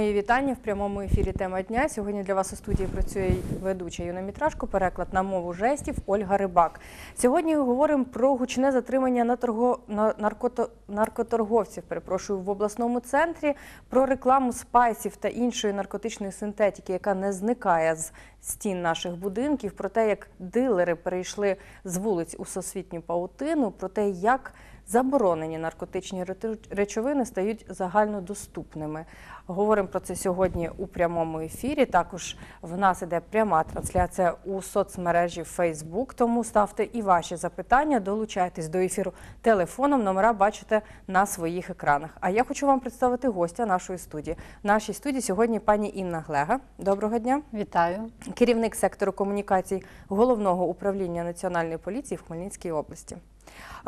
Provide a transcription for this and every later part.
Мої вітання в прямому ефірі. Тема дня. Сьогодні для вас у студії працює ведуча Юна Мітрашко, переклад на мову жестів Ольга Рибак. Сьогодні говоримо про гучне затримання на торго... на наркото... наркоторговців. Перепрошую в обласному центрі, про рекламу спайсів та іншої наркотичної синтетики, яка не зникає з стін наших будинків. Про те, як дилери перейшли з вулиць у всесвітню паутину, про те, як заборонені наркотичні речовини стають загальнодоступними. Говоримо про це сьогодні у прямому ефірі. Також в нас іде пряма трансляція у соцмережі Facebook, тому ставте і ваші запитання, долучайтесь до ефіру телефоном. Номера бачите на своїх екранах. А я хочу вам представити гостя нашої студії. В нашій студії сьогодні пані Інна Глега. Доброго дня. Вітаю. Керівник сектору комунікацій головного управління національної поліції в Хмельницькій області.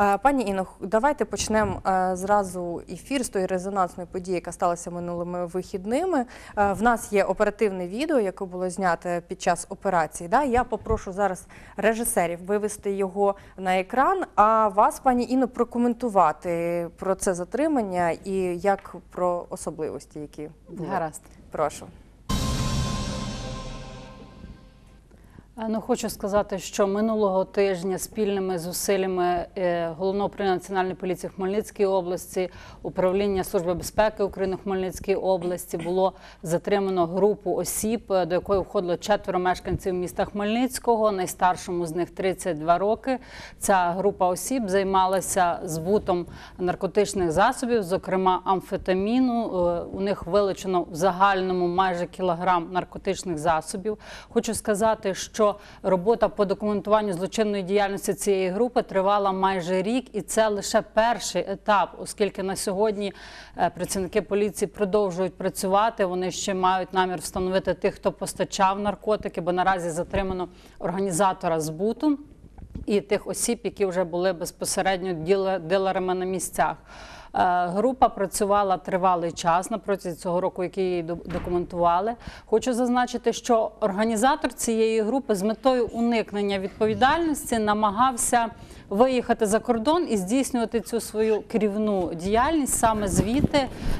Е, Пані Інно, давайте почнемо е, зразу ефір з тої резонансної події, яка сталася минулими вихідними. Е, В нас є оперативне відео, яке було знято під час операції. Я попрошу зараз режисерів вивести його на екран, а вас, пані Інно, прокоментувати про це затримання і як про особливості, які були. Гаразд. Прошу. Ну, хочу сказати, що минулого тижня спільними зусиллями е, головного управління національної поліції в Хмельницькій області, управління служби безпеки України в Хмельницькій області було затримано групу осіб, е, до якої входило четверо мешканців міста Хмельницького. Найстаршому з них 32 роки. Ця група осіб займалася збутом наркотичних засобів, зокрема амфетаміну. Е, У них вилучено в загальному майже кілограм наркотичних засобів. Хочу сказати, що робота по документуванню злочинної діяльності цієї групи тривала майже рік, і це лише перший етап, оскільки на сьогодні е, працівники поліції продовжують працювати. Вони ще мають намір встановити тих, хто постачав наркотики, бо наразі затримано організатора збуту і тих осіб, які вже були безпосередньо дилерами на місцях. Е, Група працювала тривалий час на протязі цього року, який її до- документували. Хочу зазначити, що організатор цієї групи з метою уникнення відповідальності намагався виїхати за кордон і здійснювати цю свою керівну діяльність саме звідти.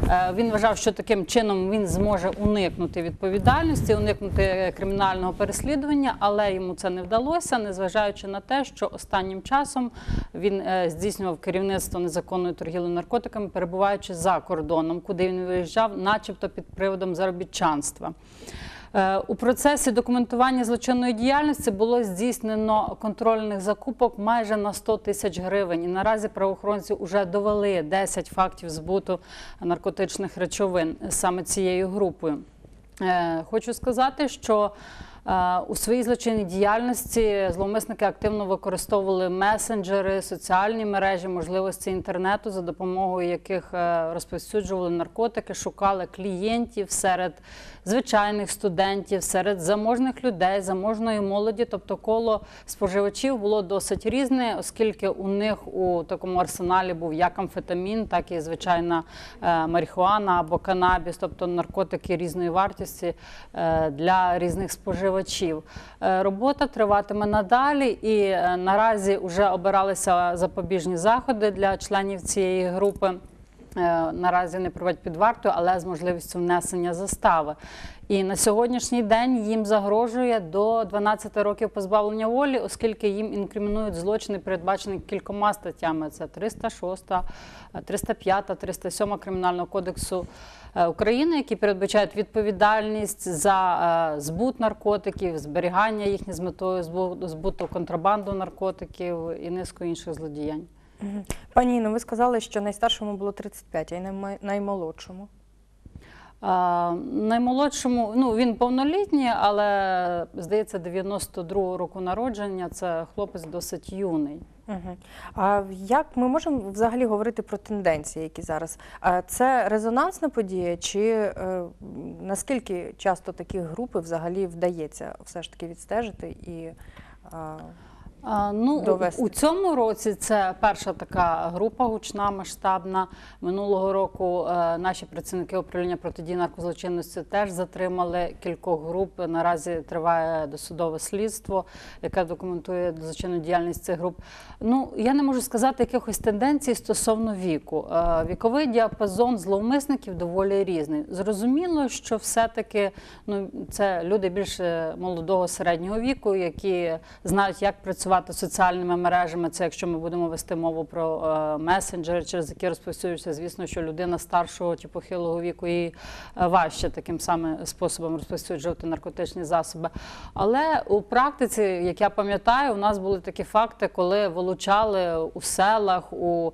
Е, Він вважав, що таким чином він зможе уникнути відповідальності, уникнути кримінального переслідування, але йому це не вдалося, незважаючи на те, що останнім часом він е, здійснював керівництво незаконної торгівлі наркотиками, перебуваючи за кордоном, куди він виїжджав, начебто під приводом заробітчанства. Е, У процесі документування злочинної діяльності було здійснено контрольних закупок майже на 100 тисяч гривень. І наразі правоохоронці вже довели 10 фактів збуту наркотичних речовин саме цією групою. Е, Хочу сказати, що у своїй злочинній діяльності зловмисники активно використовували месенджери, соціальні мережі, можливості інтернету, за допомогою яких е, розповсюджували наркотики, шукали клієнтів серед звичайних студентів, серед заможних людей, заможної молоді. Тобто коло споживачів було досить різне, оскільки у них у такому арсеналі був як амфетамін, так і звичайна е, марихуана або канабіс, тобто наркотики різної вартості е, для різних споживачів. Е, Робота триватиме надалі, і е, наразі вже обиралися запобіжні заходи для членів цієї групи. Е, Наразі не проводять під вартою, але з можливістю внесення застави. І на сьогоднішній день їм загрожує до 12 років позбавлення волі, оскільки їм інкримінують злочини, передбачені кількома статтями: це 306, 305, 307 Кримінального кодексу е, України, які передбачають відповідальність за е, збут наркотиків, зберігання їхніх з метою збу- збуту контрабанду наркотиків і низку інших злодіянь. Пані Інно, ви сказали, що найстаршому було 35, а й наймолодшому. А, наймолодшому, ну він повнолітній, але здається, 92-го року народження. Це хлопець досить юний. Угу. А як ми можемо взагалі говорити про тенденції, які зараз? Це резонансна подія, чи е, наскільки часто такі групи взагалі вдається все ж таки відстежити і. е, А, ну, у- довести? у цьому році це перша така група гучна, масштабна. Минулого року е, наші працівники управління протидії наркозлочинності теж затримали кількох груп. Наразі триває досудове слідство, яке документує злочинну діяльність цих груп. Ну я не можу сказати якихось тенденцій стосовно віку. Е, віковий діапазон зловмисників доволі різний. Зрозуміло, що все-таки ну, це люди більше молодого середнього віку, які знають, як працювати з соціальними мережами. Це якщо ми будемо вести мову про е, месенджери, через які розповсюджуються, звісно, що людина старшого чи похилого віку їй е, важче таким самим способом розповсюджувати наркотичні засоби. Але у практиці, як я пам'ятаю, у нас були такі факти, коли вилучали у селах у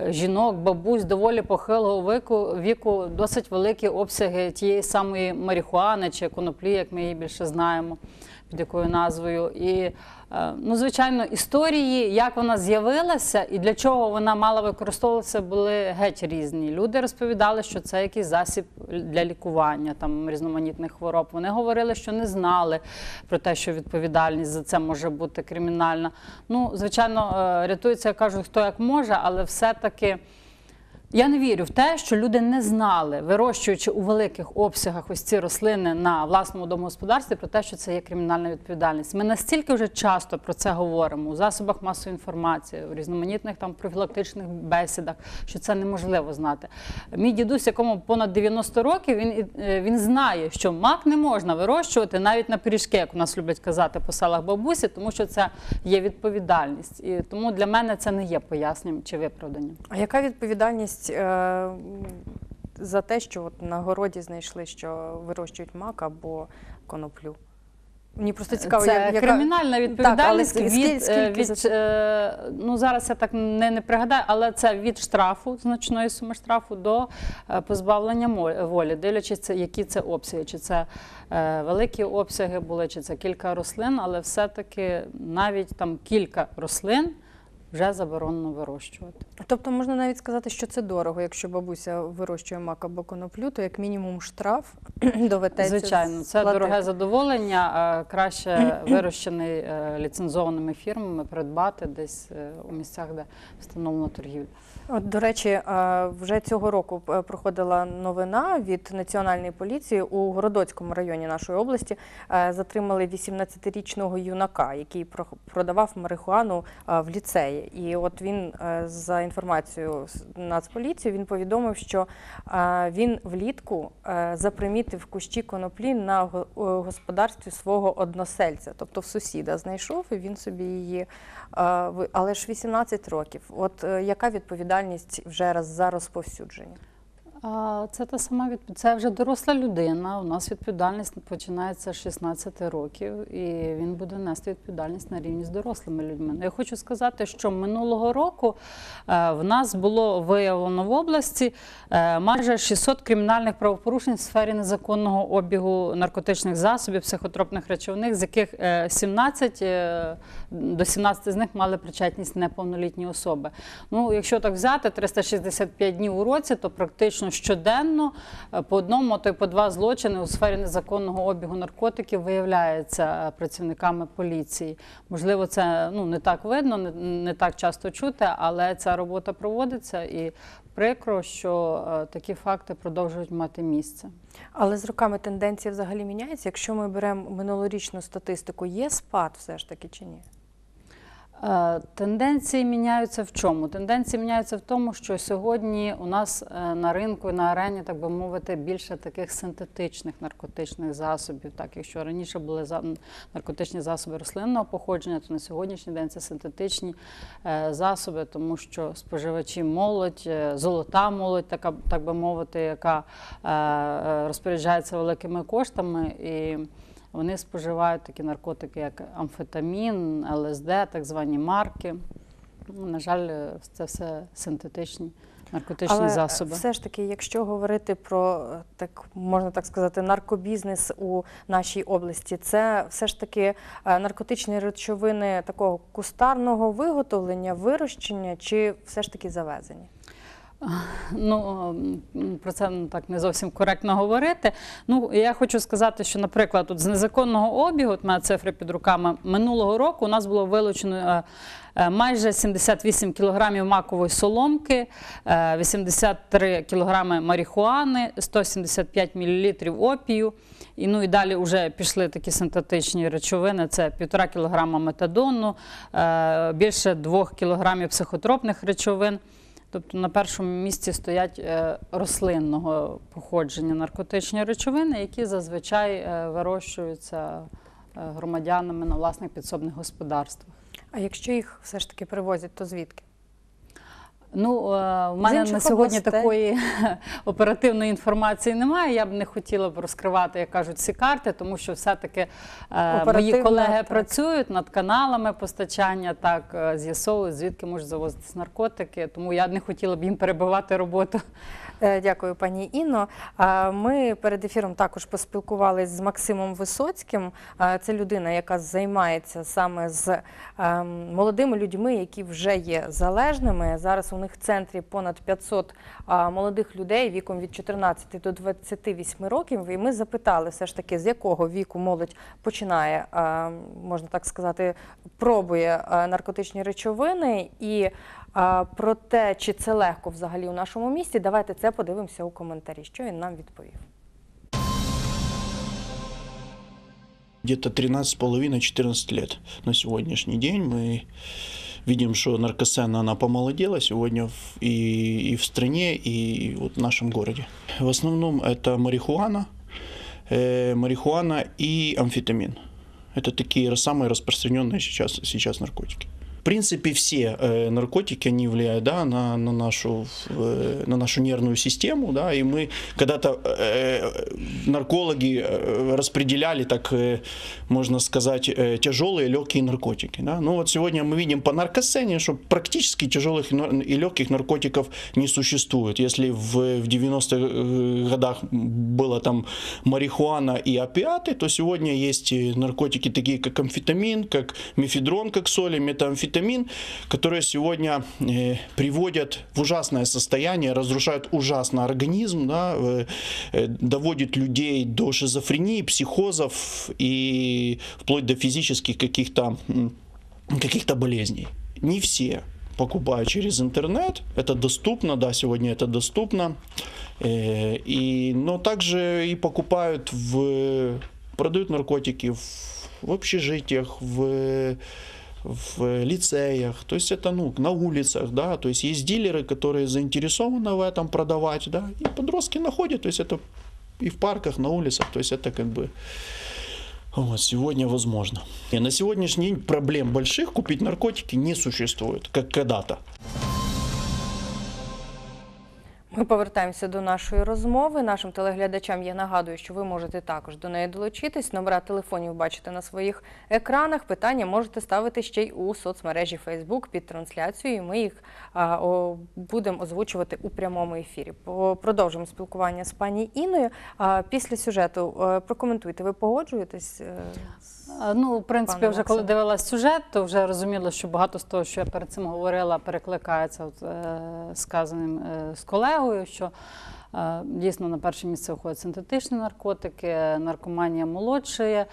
е, жінок, бабусь доволі похилого віку, віку досить великі обсяги тієї самої марихуани чи коноплі, як ми її більше знаємо. Під якою назвою, і ну, звичайно, історії, як вона з'явилася і для чого вона мала використовуватися, були геть різні. Люди розповідали, що це якийсь засіб для лікування там різноманітних хвороб. Вони говорили, що не знали про те, що відповідальність за це може бути кримінальна. Ну, звичайно, е, рятується, я кажу, хто як може, але все-таки. Я не вірю в те, що люди не знали, вирощуючи у великих обсягах ось ці рослини на власному домогосподарстві, про те, що це є кримінальна відповідальність. Ми настільки вже часто про це говоримо у засобах масової інформації, у різноманітних там профілактичних бесідах, що це неможливо знати. Мій дідусь, якому понад 90 років, він, е, він знає, що мак не можна вирощувати навіть на пиріжки, як у нас люблять казати по селах бабусі, тому що це є відповідальність. І тому для мене це не є поясненням чи виправданням. А яка відповідальність е, за те, що от на городі знайшли, що вирощують мак або коноплю? Мені просто цікаво, це яка... кримінальна відповідальність Так, але скільки- від, скільки е, від за е, ну зараз я так не, не пригадаю, але це від штрафу, значної суми штрафу до е, позбавлення волі, дивлячись, це, які це обсяги, чи це е, великі обсяги були, чи це кілька рослин, але все-таки навіть там кілька рослин вже заборонено вирощувати. Тобто можна навіть сказати, що це дорого. Якщо бабуся вирощує мак або коноплю, то як мінімум штраф доведеться. Звичайно, це сплатити. дороге задоволення. Краще вирощений е, ліцензованими фірмами придбати десь е, у місцях, де встановлена торгівля. От, до речі, вже цього року е, проходила новина від національної поліції у Городоцькому районі нашої області. Е, Затримали 18-річного юнака, який продавав марихуану е, в ліцеї. І от він за інформацією Нацполіції він повідомив, що він влітку запримітив кущі коноплі на господарстві свого односельця, тобто в сусіда знайшов, і він собі її Але ж 18 років. От яка відповідальність вже раз за розповсюдження? Це та сама від... це вже доросла людина. У нас відповідальність починається з 16 років, і він буде нести відповідальність на рівні з дорослими людьми. Ну, Я хочу сказати, що минулого року е, в нас було виявлено в області е, майже 600 кримінальних правопорушень в сфері незаконного обігу наркотичних засобів, психотропних речовин, з яких е, 17 е, до 17 з них мали причетність неповнолітні особи. Ну, якщо так взяти 365 днів у році, то практично щоденно е, по одному, то й по два злочини у сфері незаконного обігу наркотиків виявляється е, працівниками поліції. Можливо, це ну не так видно, не, не так часто чути, але ця робота проводиться і прикро, що е, такі факти продовжують мати місце. Але з роками тенденція взагалі міняється. Якщо ми беремо минулорічну статистику, є спад все ж таки чи ні? Е, Тенденції міняються в чому? Тенденції міняються в тому, що сьогодні у нас е, на ринку і на арені, так би мовити, більше таких синтетичних наркотичних засобів. Так, якщо раніше були наркотичні засоби рослинного походження, то на сьогоднішній день це синтетичні е, засоби, тому що споживачі молодь, золота молодь, така так би мовити, яка розпоряджається великими коштами і. Вони споживають такі наркотики, як амфетамін, ЛСД, так звані марки. Ну, На жаль, це все синтетичні наркотичні Але е, засоби. все ж таки, якщо говорити про е, так можна так сказати, наркобізнес у нашій області, це все ж таки е, наркотичні речовини такого кустарного виготовлення, вирощення, чи все ж таки завезені? Ну про це так не зовсім коректно говорити. Ну я хочу сказати, що, наприклад, от з незаконного обігу, от мене цифри під руками минулого року у нас було вилучено. е, е, Майже 78 кілограмів макової соломки, е, 83 кілограми марихуани, 175 мл опію. І ну і далі вже пішли такі синтетичні речовини: це 1,5 кілограма метадону, е, більше 2 кілограмів психотропних речовин. Тобто на першому місці стоять е, рослинного походження наркотичні речовини, які зазвичай е, вирощуються е, громадянами на власних підсобних господарствах. А якщо їх все ж таки привозять, то звідки? Ну, е, в мене на сьогодні областей? такої оперативної інформації немає. Я б не хотіла б розкривати, як кажуть, ці карти, тому що все-таки е, мої колеги так. працюють над каналами постачання, так е, з'ясовують, звідки можуть завозитись наркотики. Тому я не хотіла б їм перебивати роботу. Е, Дякую, пані Інно. Ми перед ефіром також поспілкувалися з Максимом Висоцьким. Це людина, яка займається саме з ем, молодими людьми, які вже є залежними. Зараз у них в центрі понад 500 молодих людей віком від 14 до 28 років. І ми запитали все ж таки, з якого віку молодь починає, можна так сказати, пробує наркотичні речовини і. А про те, чи це легко взагалі у нашому місті, давайте це подивимося у коментарі. Що він нам відповів. где-то 13,5-14 лет на сегодняшний день. Мы видим, что наркосцена, она помолодела сегодня в- и, и в стране, и вот в нашем городе. В основном это марихуана, э, марихуана и амфетамин. Это такие самые распространенные сейчас, сейчас наркотики. Принципе, все э, наркотики, они влияют да, на, на, нашу, э, на нашу нервную систему. Да, и мы когда-то э, наркологи э, распределяли, так э, можно сказать, э, тяжелые легкие наркотики. Да? Ну вот сегодня мы видим по наркосцене, что практически тяжелых и легких наркотиков не существует. Если в, в 90-х э, годах было там марихуана и опиаты, то сегодня есть э, наркотики такие, как амфетамин, как мефедрон, как соли, метамфетамин, которые сегодня э, приводят в ужасное состояние, разрушают ужасно организм, да, э, э, доводят людей до шизофрении, психозов и вплоть до физических каких-то каких-то болезней. Не все покупают через интернет, это доступно, да, сегодня это доступно, и, но также и покупают в, продают наркотики в, в общежитиях, в в лицеях, то есть это ну, на улицах, да, то есть есть дилеры, которые заинтересованы в этом продавать, да, и подростки находят, то есть это и в парках, на улицах, то есть это как бы вот, сегодня возможно. И на сегодняшний день проблем больших купить наркотики не существует, как когда-то. Ми повертаємося до нашої розмови. Нашим телеглядачам я нагадую, що ви можете також до неї долучитись. Номера телефонів бачите на своїх екранах. Питання можете ставити ще й у соцмережі Facebook під трансляцією. Ми їх будемо озвучувати у прямому ефірі. Продовжимо спілкування з пані Іною. А, після сюжету е, прокоментуйте. Ви погоджуєтесь? Е, Ну, в принципі, Пане вже коли дивилась сюжет, то вже розуміло, що багато з того, що я перед цим говорила, перекликається от, е, сказаним е, з колегою, що дійсно на перше місце виходять синтетичні наркотики, наркоманія молодшає. Е,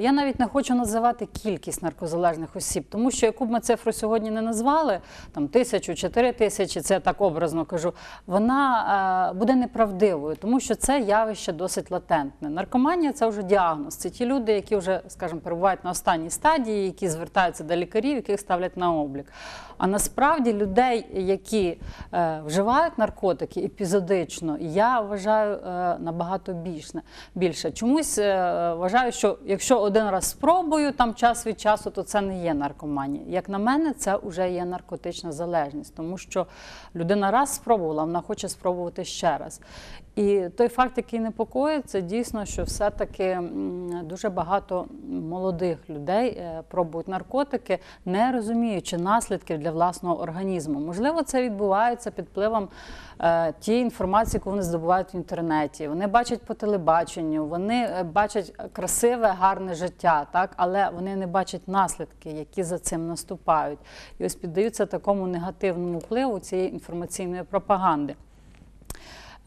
я навіть не хочу називати кількість наркозалежних осіб, тому що яку б ми цифру сьогодні не назвали, там тисячу, чотири тисячі, це я так образно кажу, вона е, буде неправдивою, тому що це явище досить латентне. Наркоманія це вже діагноз. Це ті люди, які вже, скажімо, перебувають на останній стадії, які звертаються до лікарів, яких ставлять на облік. А насправді людей, які е, вживають наркотики епізодично, я вважаю е, набагато більше. більше. Чомусь е, вважаю, що якщо один раз спробую там час від часу, то це не є наркоманія. Як на мене, це вже є наркотична залежність, тому що людина раз спробувала, вона хоче спробувати ще раз. І той факт, який непокоїть, це дійсно, що все-таки дуже багато молодих людей е, пробують наркотики, не розуміючи наслідків для власного організму. Можливо, це відбувається під впливом е, тієї інформації, яку вони здобувають в інтернеті. Вони бачать по телебаченню, вони е, бачать красиве, гарне життя, так але вони не бачать наслідки, які за цим наступають, і ось піддаються такому негативному впливу цієї інформаційної пропаганди.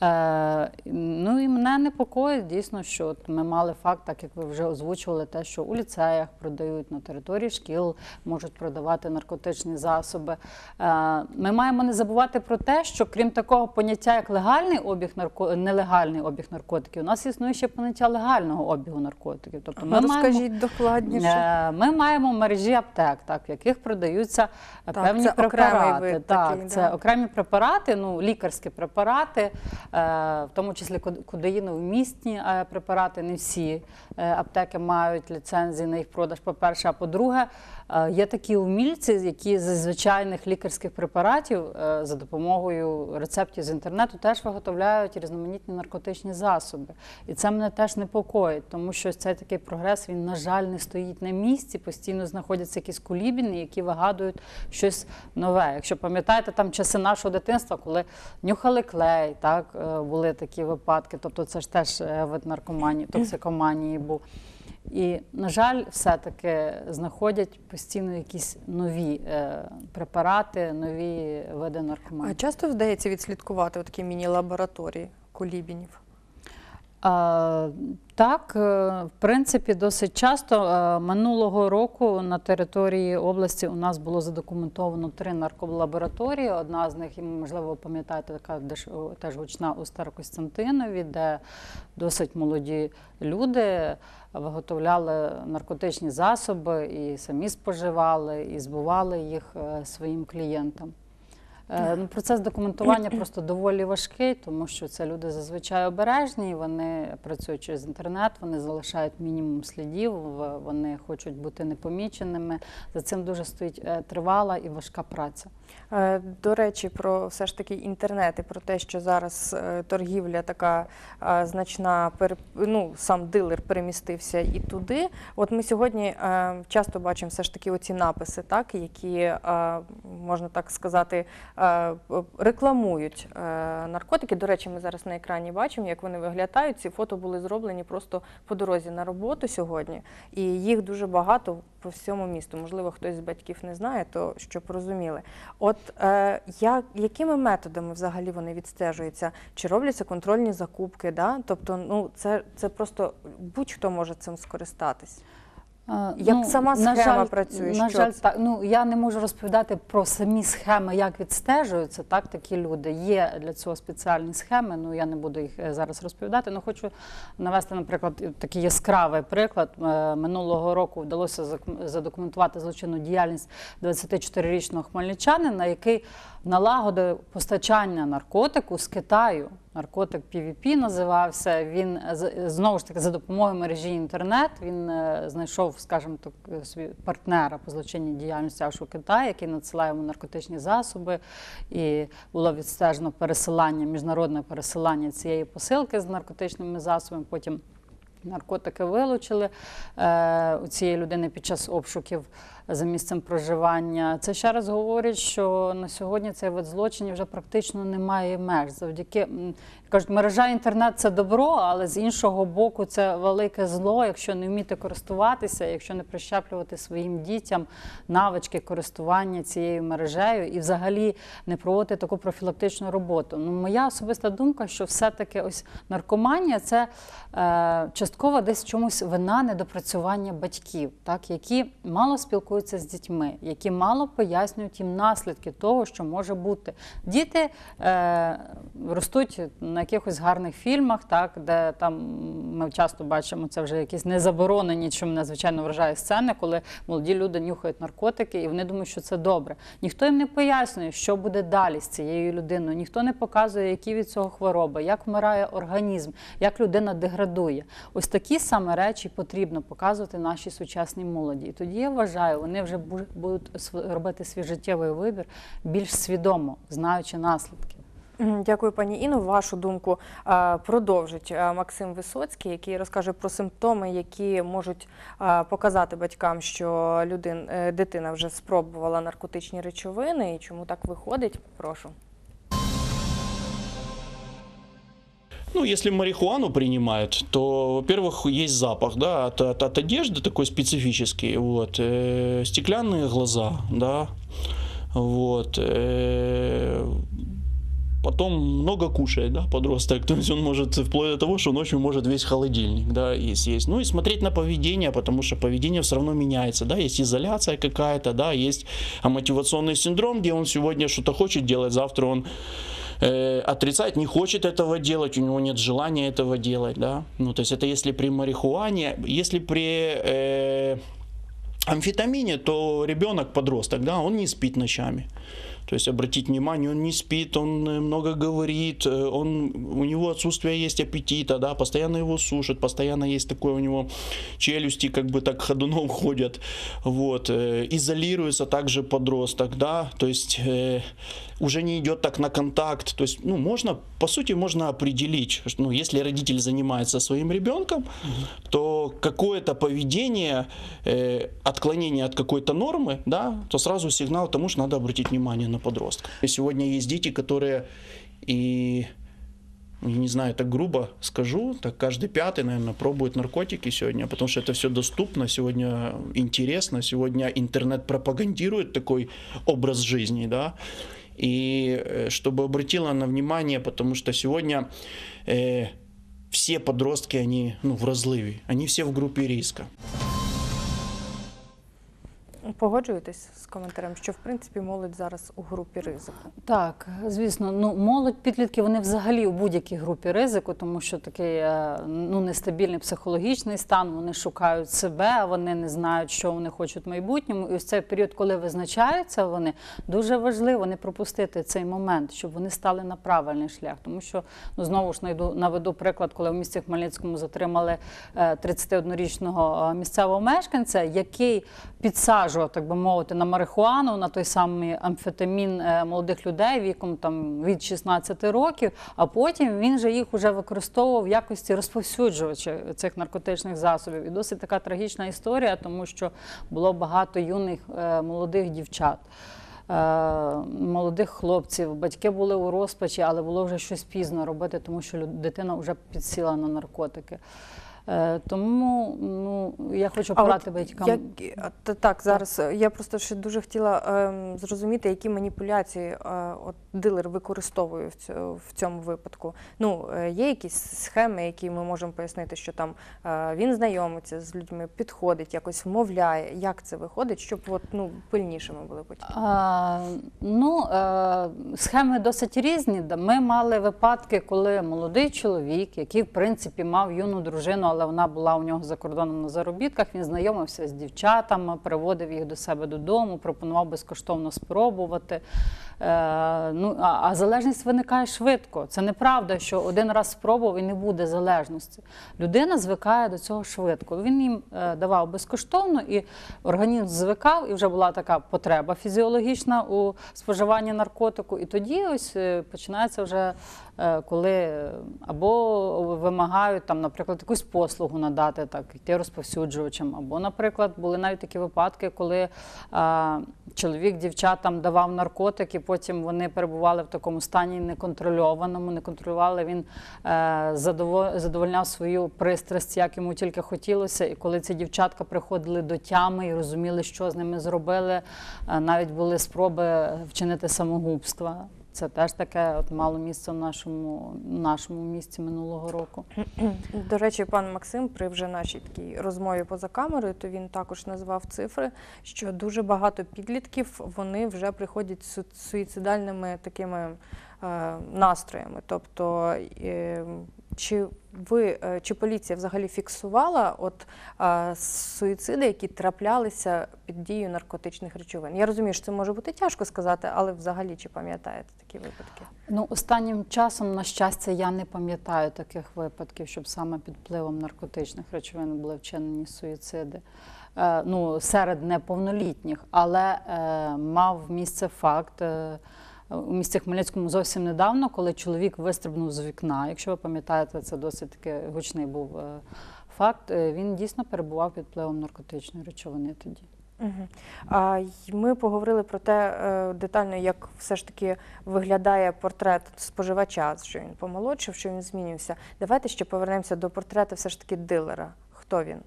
Е, ну і мене непокоїть дійсно, що от ми мали факт, так як ви вже озвучували, те, що у ліцеях продають на території шкіл, можуть продавати наркотичні засоби. Е, ми маємо не забувати про те, що крім такого поняття, як легальний обіг нарко... нелегальний обіг наркотиків, у нас існує ще поняття легального обігу наркотиків. Тобто ми Розкажіть маємо... докладніше. Е, Ми маємо мережі аптек, так, в яких продаються Так, певні це окремий вид так, такий, це да. окремі препарати, ну, лікарські препарати, в тому числі код- кодеїновмісні е, препарати. Не всі е, аптеки мають ліцензії на їх продаж, по-перше. А по-друге, е, є такі умільці, які зі звичайних лікарських препаратів е, за допомогою рецептів з інтернету теж виготовляють різноманітні наркотичні засоби. І це мене теж непокоїть, тому що цей такий прогрес, він, на жаль, не стоїть на місці, постійно знаходяться якісь кулібіни, які вигадують щось нове. Якщо пам'ятаєте там часи нашого дитинства, коли нюхали клей, так е, були такі випадки. Тобто це ж теж е, вид наркоманії, токсикоманії був. І, на жаль, все-таки знаходять постійно якісь нові е, препарати, нові види А часто вдається відслідкувати такі міні-лабораторії колібінів? Так, е, в принципі, досить часто. Е, Минулого року на території області у нас було задокументовано три нарколабораторії. Одна з них, і, можливо, ви пам'ятаєте, така теж гучна у Старокостянтинові, де досить молоді люди виготовляли наркотичні засоби і самі споживали, і збували їх е, своїм клієнтам. Е, Ну, процес документування просто доволі важкий, тому що це люди зазвичай обережні, вони працюють через інтернет, вони залишають мінімум слідів, вони хочуть бути непоміченими. За цим дуже стоїть е, тривала і важка праця. Е, До речі, про все ж таки інтернет і про те, що зараз е, торгівля така е, значна, ну, сам дилер перемістився і туди. От ми сьогодні часто бачимо все ж таки оці написи, так, які, можна так сказати, рекламують наркотики. До речі, ми зараз на екрані бачимо, як вони виглядають. Ці фото були зроблені просто по дорозі на роботу сьогодні, і їх дуже багато по всьому місту. Можливо, хтось з батьків не знає, то щоб розуміли. От е, як, якими методами взагалі вони відстежуються? Чи робляться контрольні закупки? Да? Тобто, ну це, це просто будь-хто може цим скористатись. Як сама на жаль, працює? На Що жаль, це? так. Ну я не можу розповідати про самі схеми, як відстежуються. Так, такі люди. Є для цього спеціальні схеми. Ну я не буду їх е, зараз розповідати. але хочу навести, наприклад, такий яскравий приклад. Е, Минулого року вдалося задокументувати злочинну діяльність 24-річного хмельничанина, який налагодив постачання наркотику з Китаю. Наркотик PVP називався. Він е, знову ж таки за допомогою мережі інтернет він е, знайшов, скажімо так, е, собі партнера по злочинній діяльності аж у Китаї, який надсилає йому наркотичні засоби, і було відстежено пересилання, міжнародне пересилання цієї посилки з наркотичними засобами. Потім Наркотики вилучили е, у цієї людини під час обшуків за місцем проживання. Це ще раз говорить, що на сьогодні цей вид злочинів вже практично не має меж. Завдяки кажуть, мережа інтернет це добро, але з іншого боку, це велике зло, якщо не вміти користуватися, якщо не прищеплювати своїм дітям навички користування цією мережею і взагалі не проводити таку профілактичну роботу. Ну, моя особиста думка, що все-таки ось наркоманія це е, частково десь чомусь вина недопрацювання батьків, так, які мало спілкуються з дітьми, які мало пояснюють їм наслідки того, що може бути. Діти е, ростуть на якихось гарних фільмах, так, де там ми часто бачимо це вже якісь незаборонені, що мене звичайно вражає сцени, коли молоді люди нюхають наркотики, і вони думають, що це добре. Ніхто їм не пояснює, що буде далі з цією людиною. Ніхто не показує, які від цього хвороби, як вмирає організм, як людина деградує. Ось такі саме речі потрібно показувати нашій сучасній молоді. І тоді я вважаю, вони вже будуть робити свій життєвий вибір більш свідомо, знаючи наслідки. Дякую, пані Іно. Вашу думку продовжить Максим Висоцький, який розкаже про симптоми, які можуть показати батькам, що людин, е, дитина вже спробувала наркотичні речовини і чому так виходить. Прошу. Ну, если марихуану принимают, то, во-первых, есть запах, да, от, от, от одежды такой специфический, вот, э, стеклянные глаза, да, вот, э, потом много кушает, да, подросток, то есть он может вплоть до того, что ночью может весь холодильник, да, и съесть. Ну и смотреть на поведение, потому что поведение все равно меняется, да, есть изоляция какая-то, да, есть амотивационный синдром, где он сегодня что-то хочет делать, завтра он э, отрицает, не хочет этого делать, у него нет желания этого делать, да. Ну, то есть это если при марихуане, если при э, амфетамине, то ребенок, подросток, да, он не спит ночами. То есть обратить внимание, он не спит, он э, много говорит, э, он, у него отсутствие есть аппетита, да, постоянно его сушат, постоянно есть такое у него челюсти как бы так ходуном ходят, вот, э, изолируется также подросток, да, то есть уже не идет так на контакт, то есть, ну, можно, по сути, можно определить, что, ну, если родитель занимается своим ребенком, то какое-то поведение, отклонение от какой-то нормы, да, то сразу сигнал тому, что надо обратить внимание на подростка. Сегодня есть дети, которые и я не знаю, так грубо скажу, так каждый пятый, наверное, пробует наркотики сегодня, потому что это все доступно, сегодня интересно, сегодня интернет пропагандирует такой образ жизни, да, и э, чтобы обратила на внимание, потому что сегодня э, все подростки, они ну, в разлыве, они все в группе риска. Погоджуєтесь з коментарем, що в принципі молодь зараз у групі ризику. Так, звісно, ну молодь підлітки вони взагалі у будь-якій групі ризику, тому що такий е, ну нестабільний психологічний стан. Вони шукають себе, вони не знають, що вони хочуть в майбутньому. І ось цей період, коли визначаються вони, дуже важливо не пропустити цей момент, щоб вони стали на правильний шлях. Тому що ну знову ж найду наведу приклад, коли в місті Хмельницькому затримали е, 31-річного місцевого мешканця, який підсаджував, так би мовити, на марихуану, на той самий амфетамін е, молодих людей віком там від 16 років, а потім він же їх вже використовував в якості розповсюджувача цих наркотичних засобів. І досить така трагічна історія, тому що було багато юних е, молодих дівчат. е, Молодих хлопців, батьки були у розпачі, але було вже щось пізно робити, тому що дитина вже підсіла на наркотики. Е, Тому ну я хочу порадити батькам. Як, так, зараз е, я просто ще дуже хотіла ем, зрозуміти, які маніпуляції е, от дилер використовує в, цьому, в цьому випадку. Ну, е, є якісь схеми, які ми можемо пояснити, що там е, він знайомиться з людьми, підходить, якось вмовляє. Як це виходить, щоб от, ну, пильнішими були потім? А, ну, е, схеми досить різні. Ми мали випадки, коли молодий чоловік, який в принципі мав юну дружину, але вона була у нього за кордоном на заробітках, він знайомився з дівчатами, приводив їх до себе додому, пропонував безкоштовно спробувати. Е, ну, а, а залежність виникає швидко. Це неправда, що один раз спробував і не буде залежності. Людина звикає до цього швидко. Він їм е, давав безкоштовно, і організм звикав, і вже була така потреба фізіологічна у споживанні наркотику. І тоді ось е, починається вже, е, коли або вимагають там, наприклад, якусь послугу надати, так йти розповсюджувачем, або, наприклад, були навіть такі випадки, коли а, чоловік дівчатам давав наркотики, потім вони перебували в такому стані неконтрольованому, не контролювали. Він е, задово- задовольняв свою пристрасть, як йому тільки хотілося. І коли ці дівчатка приходили до тями і розуміли, що з ними зробили, е, навіть були спроби вчинити самогубства. Це теж таке от мало місце в нашому, нашому місці минулого року. До речі, пан Максим, при вже нашій такій розмові поза камерою, то він також назвав цифри, що дуже багато підлітків вони вже приходять з су- суїцидальними такими е, настроями. Тобто, е, чи ви е, чи поліція взагалі фіксувала от е, суїциди, які траплялися під дією наркотичних речовин? Я розумію, що це може бути тяжко сказати, але взагалі чи пам'ятаєте такі випадки? Ну, останнім часом, на щастя, я не пам'ятаю таких випадків, щоб саме під впливом наркотичних речовин були вчинені суїциди. Е, ну, серед неповнолітніх, але е, мав місце факт. Е, у місті Хмельницькому зовсім недавно, коли чоловік вистрибнув з вікна. Якщо ви пам'ятаєте, це досить таки гучний був е, факт. Е, Він дійсно перебував під впливом наркотичної речовини тоді. Угу. Ми поговорили про те е, детально, як все ж таки виглядає портрет споживача, що він помолодшив, що він змінився. Давайте ще повернемося до портрету все ж таки дилера. Хто він?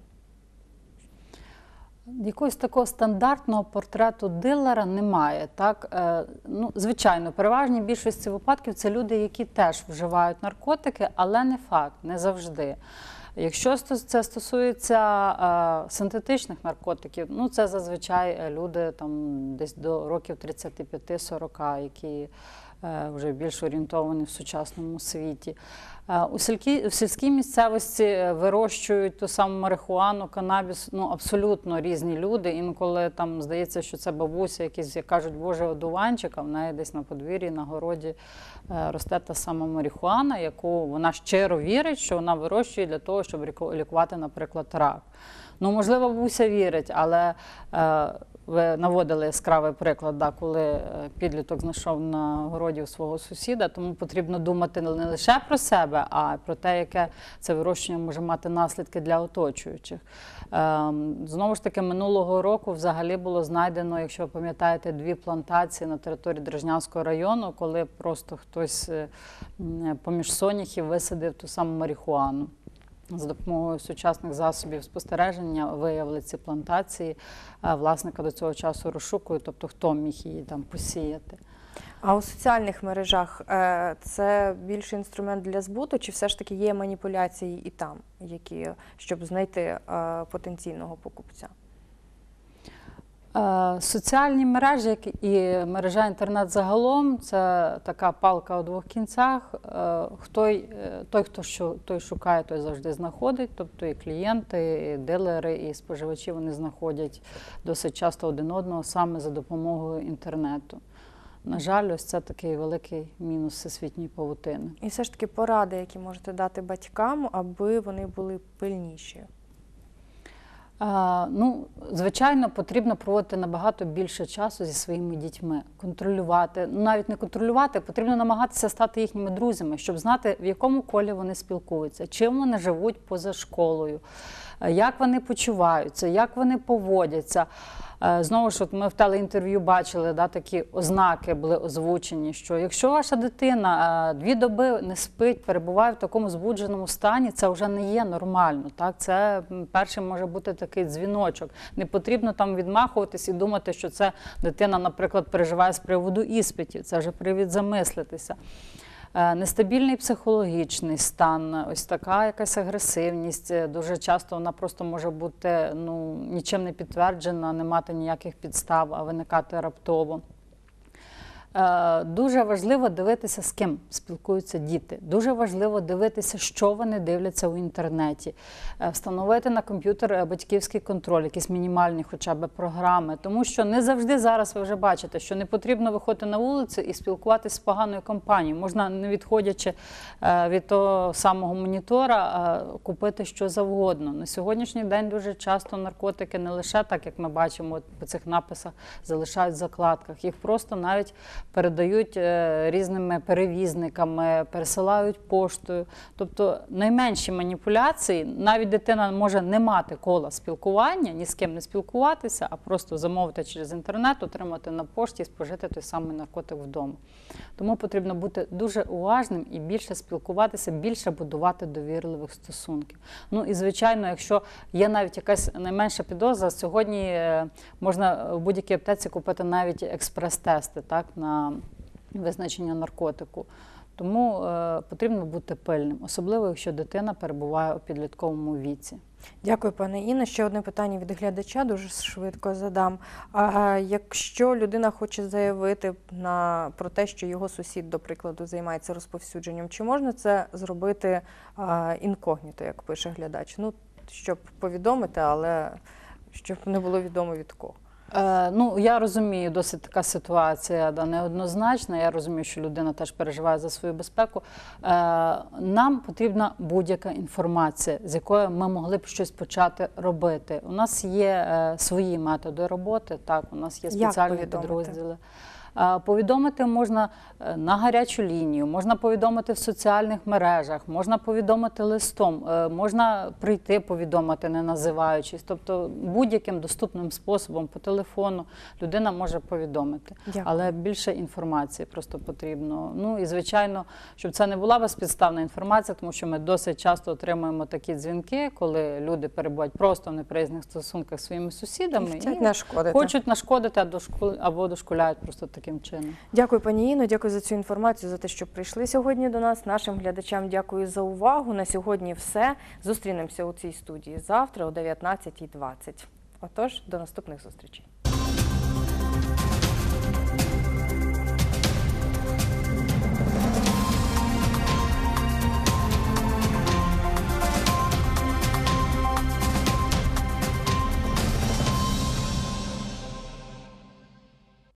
Якогось такого стандартного портрету дилера немає. Так? Е, ну, звичайно, переважній більшості випадків це люди, які теж вживають наркотики, але не факт, не завжди. Якщо це стосується е, синтетичних наркотиків, ну це зазвичай е, люди там десь до років 35-40, які вже більш орієнтовані в сучасному світі. Е, У сільській, в сільській місцевості е, вирощують ту саму марихуану, канабіс, ну абсолютно різні люди. Інколи там здається, що це бабуся, якийсь, як кажуть, божий одуванчик, а в неї десь на подвір'ї, на городі е, росте та сама марихуана, яку вона щиро вірить, що вона вирощує для того, щоб лікувати, наприклад, рак. Ну, можливо, бабуся вірить, але е, ви наводили яскравий приклад, да, коли е, підліток знайшов на городі у свого сусіда, тому потрібно думати не лише про себе, а про те, яке це вирощення може мати наслідки для оточуючих. Ем, Знову ж таки, минулого року взагалі було знайдено, якщо ви пам'ятаєте, дві плантації на території Дрожнянського району, коли просто хтось е, поміж соняхів висадив ту саму марихуану. За допомогою сучасних засобів спостереження виявили ці плантації. Власника до цього часу розшукують, тобто хто міг її там посіяти. А у соціальних мережах е, це більше інструмент для збуту, чи все ж таки є маніпуляції і там, які щоб знайти е, потенційного покупця? Е, Соціальні мережі, і мережа інтернет загалом, це така палка у двох кінцях. Е, Хто, е, той, хто що, той шукає, той завжди знаходить. Тобто і клієнти, і дилери, і споживачі вони знаходять досить часто один одного саме за допомогою інтернету. На жаль, ось це такий великий мінус всесвітньої павутини. І все ж таки поради, які можете дати батькам, аби вони були пильніші. Ну, звичайно, потрібно проводити набагато більше часу зі своїми дітьми, контролювати. Ну, навіть не контролювати, потрібно намагатися стати їхніми друзями, щоб знати, в якому колі вони спілкуються, чим вони живуть поза школою, е, як вони почуваються, як вони поводяться. Е, Знову ж, от ми в телеінтерв'ю бачили, да, такі ознаки були озвучені, що якщо ваша дитина е, дві доби не спить, перебуває в такому збудженому стані, це вже не є нормально. Так? Це м, перший може бути такий дзвіночок. Не потрібно там відмахуватись і думати, що це дитина, наприклад, переживає з приводу іспитів. Це вже привід замислитися. Е, Нестабільний психологічний стан, ось така якась агресивність. Е, Дуже часто вона просто може бути ну, нічим не підтверджена, не мати ніяких підстав, а виникати раптово. Е, Дуже важливо дивитися, з ким спілкуються діти. Дуже важливо дивитися, що вони дивляться у інтернеті, Е, встановити на комп'ютер е, батьківський контроль, якісь мінімальні хоча б програми. Тому що не завжди зараз ви вже бачите, що не потрібно виходити на вулицю і спілкуватися з поганою компанією. Можна, не відходячи від того самого монітора, купити що завгодно. На сьогоднішній день дуже часто наркотики не лише так, як ми бачимо по цих написах, залишають в закладках. Їх просто навіть передають е, різними перевізниками, пересилають поштою. Тобто найменші маніпуляції, навіть дитина може не мати кола спілкування, ні з ким не спілкуватися, а просто замовити через інтернет, отримати на пошті і спожити той самий наркотик вдома. Тому потрібно бути дуже уважним і більше спілкуватися, більше будувати довірливих стосунків. Ну і звичайно, якщо є навіть якась найменша підозра, сьогодні е, можна в будь-якій аптеці купити навіть експрес-тести так, на визначення наркотику. Тому е, потрібно бути пильним, особливо якщо дитина перебуває у підлітковому віці. Дякую, пане Інно. Ще одне питання від глядача, дуже швидко задам. А якщо людина хоче заявити на про те, що його сусід, до прикладу, займається розповсюдженням, чи можна це зробити а, інкогніто, як пише глядач? Ну, щоб повідомити, але щоб не було відомо від кого. Е, ну, я розумію, досить така ситуація да, неоднозначна. Я розумію, що людина теж переживає за свою безпеку. Е, нам потрібна будь-яка інформація, з якою ми могли б щось почати робити. У нас є е, свої методи роботи, так, у нас є спеціальні підрозділи. Е, Повідомити можна е, на гарячу лінію, можна повідомити в соціальних мережах, можна повідомити листом, е, можна прийти повідомити, не називаючись. Тобто будь-яким доступним способом по телефону людина може повідомити. Дякую. Але більше інформації просто потрібно. Ну і звичайно, щоб це не була безпідставна інформація, тому що ми досить часто отримуємо такі дзвінки, коли люди перебувають просто в неприязних стосунках зі своїми сусідами Хочуть нашкодити. хочуть нашкодити або дошкуляють просто таким чином. Дякую, пані Іно. Дякую за цю інформацію, за те, що прийшли сьогодні до нас. Нашим глядачам дякую за увагу. На сьогодні все. Зустрінемося у цій студії завтра о 19.20. Отож, до наступних зустрічей.